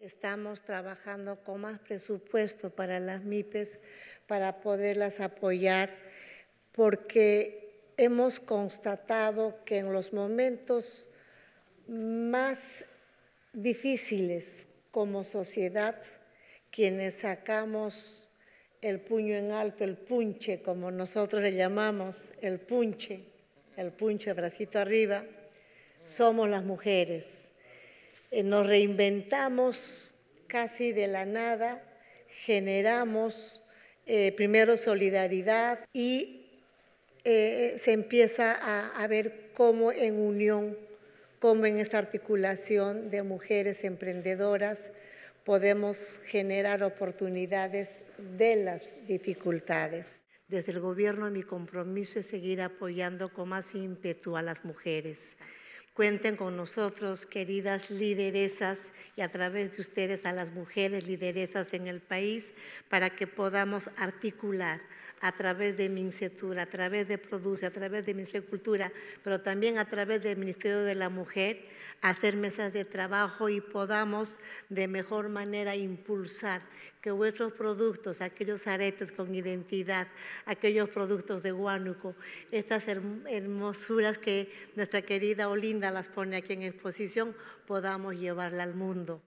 Estamos trabajando con más presupuesto para las MIPES para poderlas apoyar porque hemos constatado que en los momentos más difíciles como sociedad, quienes sacamos el puño en alto, el punche, como nosotros le llamamos, el punche, el punche, bracito arriba, somos las mujeres. Eh, nos reinventamos casi de la nada, generamos eh, primero solidaridad y eh, se empieza a, a ver cómo en unión, cómo en esta articulación de mujeres emprendedoras podemos generar oportunidades de las dificultades. Desde el gobierno mi compromiso es seguir apoyando con más ímpetu a las mujeres. Cuenten con nosotros, queridas lideresas, y a través de ustedes a las mujeres lideresas en el país, para que podamos articular a través de MINCETUR, a través de Produce, a través de Ministerio de Cultura, pero también a través del Ministerio de la Mujer, hacer mesas de trabajo y podamos de mejor manera impulsar que vuestros productos, aquellos aretes con identidad, aquellos productos de Huánuco, estas hermosuras que nuestra querida Olinda las pone aquí en exposición, podamos llevarla al mundo.